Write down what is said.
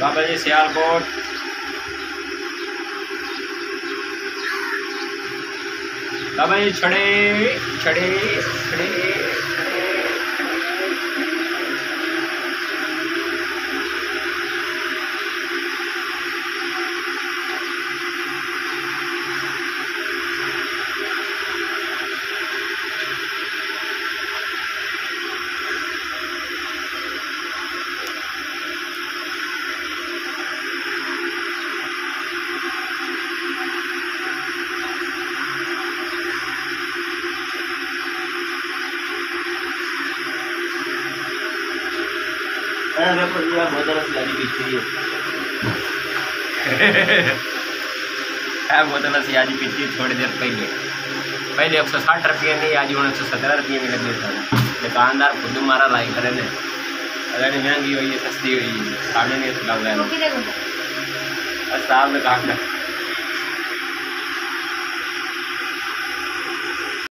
बाबा जी सियालकोट बाबा जी छड़े छड़े छड़े। अरे गाड़ी पीती है है आज पीती थोड़ी देर पहले। पहले एक सौ साठ रुपये नहीं आज हूँ एक सौ सत्रह रुपये में लगे था। दुकानदार खुद मारा लाई करे ने। अगर महँगी हुई है सस्ती हुई है साढ़े नहीं लग रहा है। साहब ने कहा